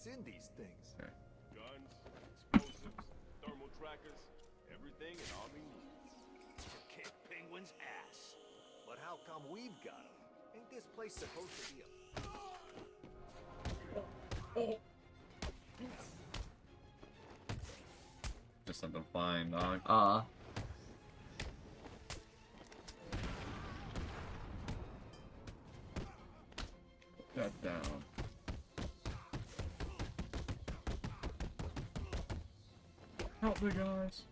What's in these things? Guns, explosives, thermal trackers, everything an army needs. Kick penguin's ass. But how come we've got them? Ain't this place supposed to be a... Just something flying, dog. Uh, Help me, guys.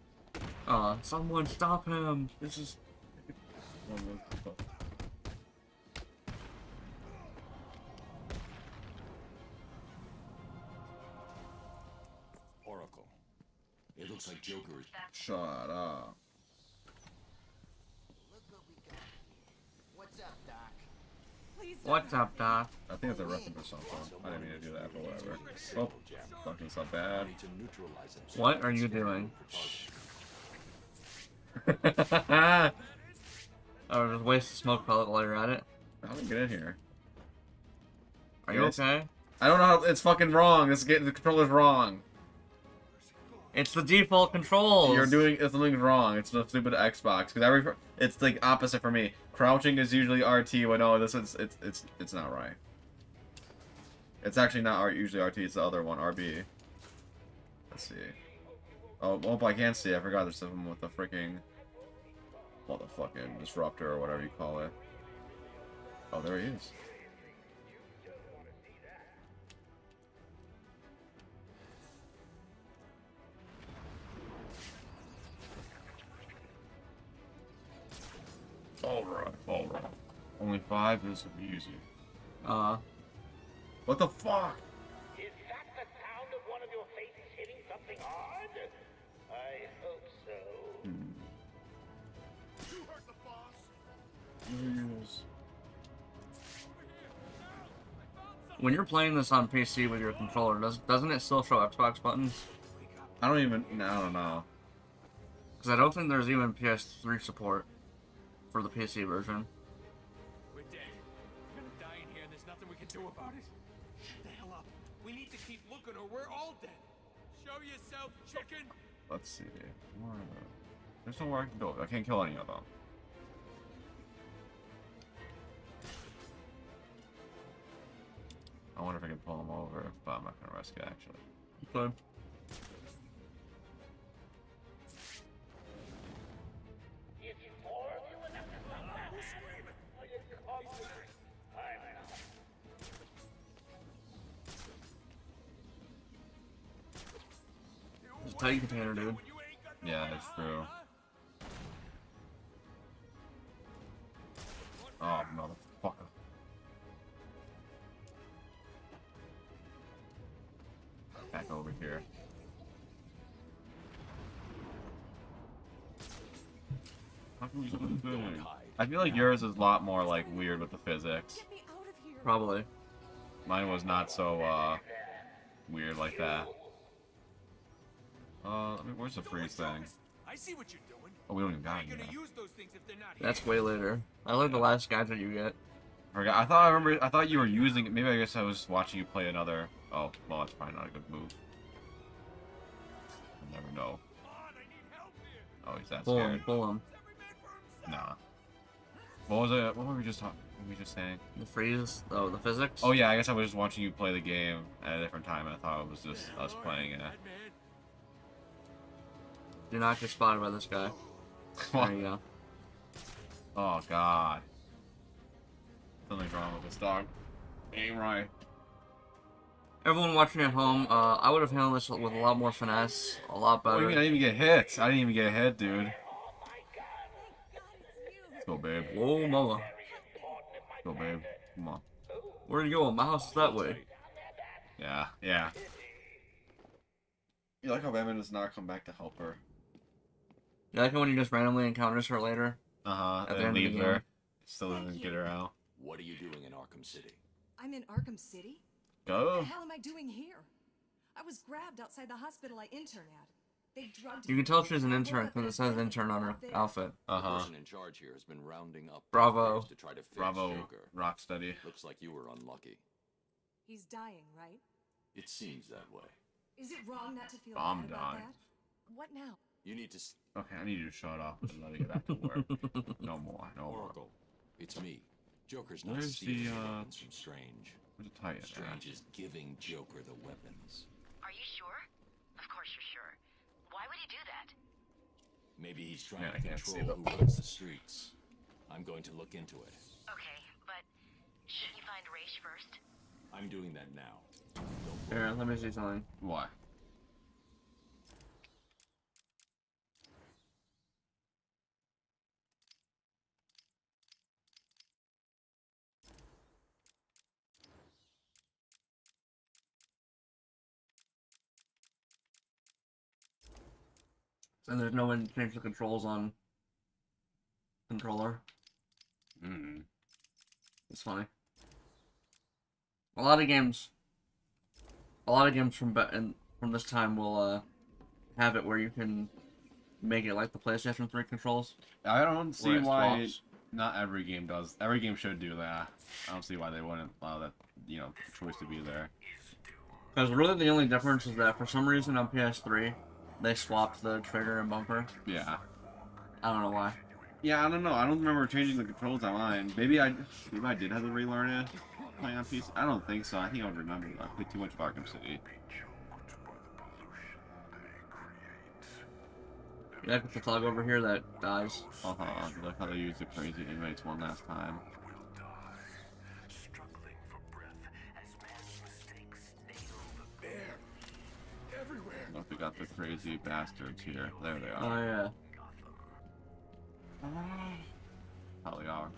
uh, someone stop him. This is. Oracle. It looks like Joker is. Shut up. Look what we got here. What's up, Doc? Please don't What's up. Doc? I think it's a reference or something. I didn't mean to do that, but whatever. Oh, fucking so bad. Need to neutralize himself. What are you doing? oh, just waste the smoke pellet while you're at it. How do we get in here? Are you okay? I don't know how. It's fucking wrong. This game, the controller's wrong. It's the default controls. You're doing it's something wrong. It's the stupid Xbox because every it's like opposite for me. Crouching is usually RT. When no, this is it's it's it's not right. It's actually not R, usually RT. It's the other one, RB. Let's see. Oh, well, I can't see. I forgot there's something with the freaking motherfucking disruptor or whatever you call it. Oh, there he is. Alright, alright. Only five is easy. Uh, What the fuck? Is that the sound of one of your faces hitting something hard? I hope so. Yes. when you're playing this on PC with your controller, does doesn't it still show Xbox buttons? I don't even. No, I don't know. Because I don't think there's even PS3 support for the PC version. We're dead. We're gonna die in here and there's nothing we can do about it. Shut the hell up. We need to keep looking or we're all dead. Show yourself, chicken. Let's see. Where are they? There's nowhere I can go. I can't kill any of them. I wonder if I can pull them over, but I'm not gonna risk it actually. Okay. It's a tight container, dude. Yeah, that's true. Oh, motherfucker. Back over here. How can we do this? I feel like yours is a lot more like weird with the physics. Get me out of here. Probably. Mine was not so uh weird like that. Uh, I mean, where's the freeze thing? I see what you're doing. Oh, we don't even got You're it yet. use those things if they're not That's way later. I like the last gadget you get. Forgot. I thought I remember. I thought you were using it. Maybe I guess I was watching you play another. Oh, well, that's probably not a good move. I never know. Come on, I need help here. Oh, he's that Pull him, scared. pull him. Every man for himself. Nah. What was it? What were we just talking? What were we just saying? The freeze. Oh, the physics. Oh yeah, I guess I was just watching you play the game at a different time, and I thought it was just us All playing it. Do not get spotted by this guy. There you go. oh god. Something's wrong with this dog. Ain't right. Everyone watching at home, uh, I would have handled this with a lot more finesse, a lot What do you better. mean? I didn't even get hit. I didn't even get hit, dude. Let's go, babe. Whoa, mama. Let's go, babe. Come on. Where are you going? My house is that way. Yeah, yeah. You like how Batman does not come back to help her? You like it when you just randomly encounters her later? Uh huh. At the And end of the leaves game. her. Still Thank doesn't you. get her out. What are you doing in Arkham City? I'm in Arkham City? Go. What the hell am I doing here? I was grabbed outside the hospital I intern at. They drugged You can tell she's an intern because in it a says intern on her outfit. Uh The huh. person in charge here has been rounding up Bravo. to try to fix Bravo. Joker. Rocksteady. Looks like you were unlucky. He's dying, right? It seems that way. Is it wrong not to feel Bomb bad about dog. that? What now? You need to. s Okay, I need you to shut up and let me get back to work. no more, no more. Oracle, it's me. Joker's not Where's stealing the, the uh, weapons from Strange. Where's the Titan? Strange is giving Joker the weapons. Are you sure? Of course you're sure. Why would he do that? Maybe he's trying Man, I to can't control who runs the streets. I'm going to look into it. Okay, but shouldn't you find Ra's first? I'm doing that now. Don't Here, let me see something. Why? And there's no way to change the controls on controller. Mm. It's funny. A lot of games, a lot of games from and from this time will uh, have it where you can make it like the PlayStation 3 controls. I don't see why swaps. not every game does. Every game should do that. I don't see why they wouldn't allow that, you know, choice to be there. Because really the only difference is that for some reason on PS3, they swapped the trigger and bumper. Yeah. I don't know why. Yeah, I don't know. I don't remember changing the controls on mine. Maybe I, maybe I did have to relearn it playing on PC. I don't think so. I think I would remember. I played too much of Arkham City. Yeah, got the thug over here that dies. Uh huh. Look how they used the crazy inmates one last time. Everywhere. Look, we got the crazy bastards here. There they are. Oh yeah. Probably are.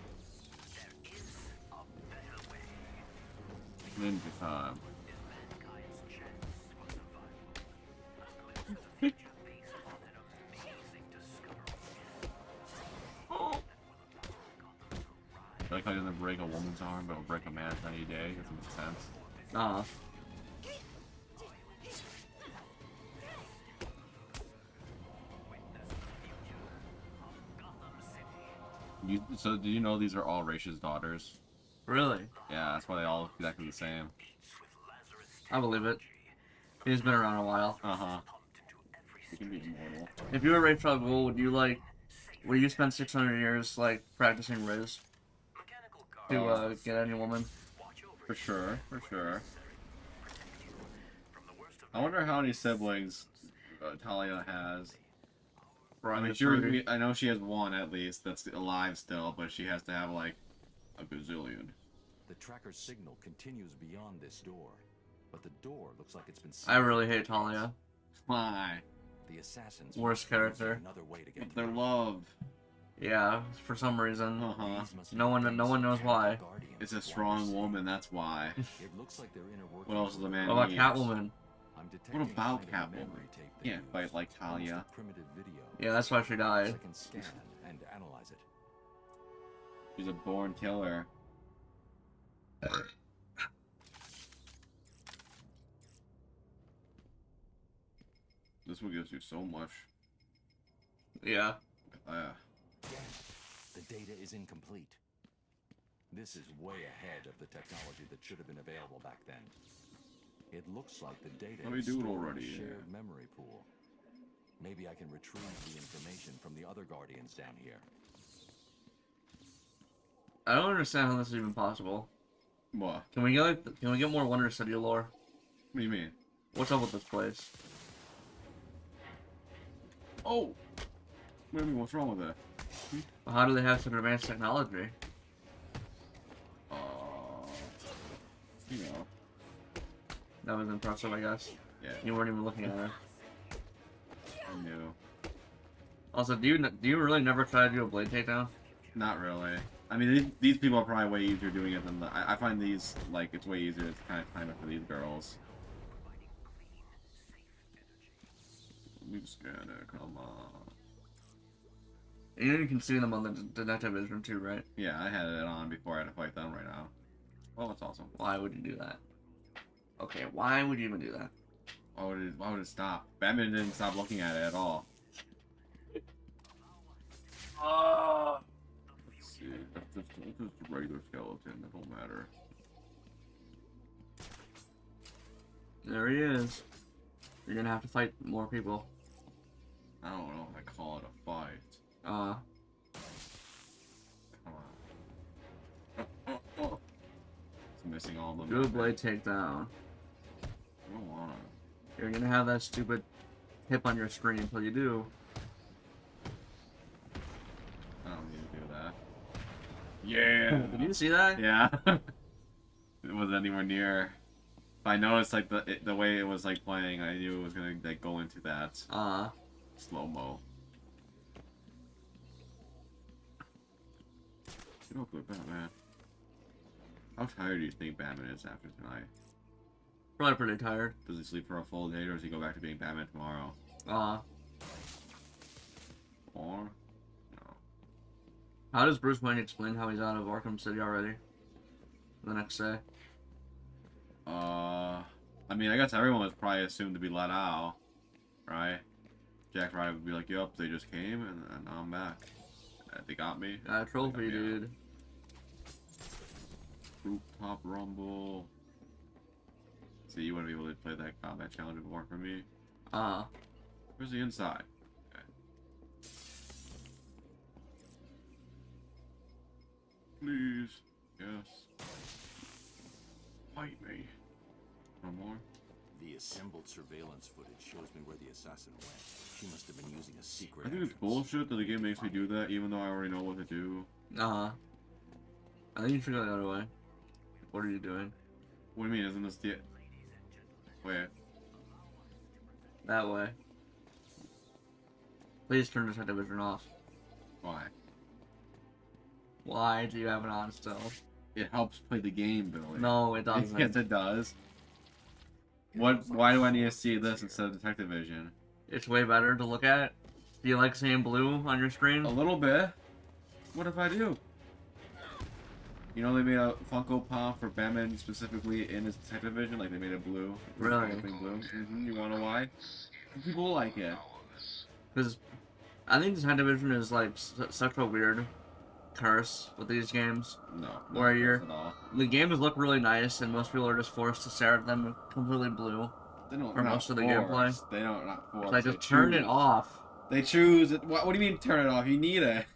Ninja time. I like how he doesn't break a woman's arm, but will break a man's any day. Doesn't make sense. Uh, You, so, do you know these are all Raish's daughters? really? Yeah, that's why they all look exactly the same. I believe it. He's been around a while. Uh huh. He can be immortal. If you were Ray Ghul, would you like, would you spend 600 years like practicing Riz to uh, get any woman? For sure, for sure. I wonder how many siblings uh, Talia has. I mean, Brian she, Rudy. I know she has one at least that's alive still, but she has to have like a gazillion. The tracker's signal continues beyond this door, but the door looks like it's been. I really hate Talia. Why? The assassins. Worst must be using character. Another way to get They're loved. Yeah, for some reason. Uh huh. No one- no one knows why. It's a strong woman, that's why. It looks like their inner What else is the man What about need? Catwoman? I'm detecting What about a kind memory tape they Can't fight like Almost Talia. primitive video. Yeah, that's why she died. I can scan and analyze it. She's a born killer. This one gives you so much. Yeah. Uh, The data is incomplete. This is way ahead of the technology that should have been available back then. It looks like the data Let me do it stored in a already, yeah. shared memory pool. Maybe I can retrieve the information from the other guardians down here. I don't understand how this is even possible. what? Can we get like, can we get more Wonder City lore? What do you mean? What's up with this place? Oh! What do you mean? What's wrong with it? How do they have such advanced technology? That was impressive, I guess. Yeah, You weren't even looking at her. I knew. Also, do you do you really never try to do a blade takedown? Not really. I mean, these, these people are probably way easier doing it than the. I, I find these, like, it's way easier to kind of time it for these girls. We've scanned it, come on. And you can see them on the detective vision too, right? Yeah, I had it on before I had to fight them right now. Well, that's awesome. Why would you do that? Okay, why would you even do that? Why would it, why would it stop? Batman didn't stop looking at it at all. Let's see. That's just, that's just a regular skeleton. That don't matter. There he is. You're gonna have to fight more people. I don't know if I call it a fight. Uh, Come on. It's missing all the good blade takedown. I don't wanna. You're gonna have that stupid hip on your screen until you do. I don't need to do that. Yeah. Did you see that? Yeah. it wasn't anywhere near. I noticed like the it, the way it was like playing, I knew it was gonna like go into that Uh, slow mo. You know, good Batman. How tired do you think Batman is after tonight? Probably pretty tired. Does he sleep for a full day, or does he go back to being Batman tomorrow? Uh, Or no? how does Bruce Wayne explain how he's out of Arkham City already? The next day. Uh, I mean, I guess everyone was probably assumed to be let out, right? Jack Ryder would be like, "Yup, they just came, and, and now I'm back. Uh, they got me." Got a trophy, Yeah. dude. Rooftop Rumble. See, you wouldn't be able to play that combat challenge more for me. Uh, Where's the inside? Okay. Please. Yes. Fight me. No more? The assembled surveillance footage shows me where the assassin went. She must have been using a secret. I think it's bullshit that the game makes me do that, even though I already know what to do. uh. I think you should go the other way. What are you doing? What do you mean? Isn't this the... Wait. That way. Please turn detective vision off. Why? Why do you have it on still? It helps play the game, Billy. No, it doesn't. Yes, it does. What? Why do I need to see this instead of Detective Vision? It's way better to look at. Do you like seeing blue on your screen? A little bit. What if I do? You know they made a Funko Pop for Batman specifically in his Detective Vision, like they made it blue. Really? Blue. hmm You wanna know why? People like it. Because I think Detective Vision is like such a weird curse with these games. No. Where you're- The games look really nice, and most people are just forced to stare at them completely blue. They don't. For most of the forced. gameplay. They don't not force. It's like they just turn it off. They choose. It. What, what do you mean turn it off? You need it.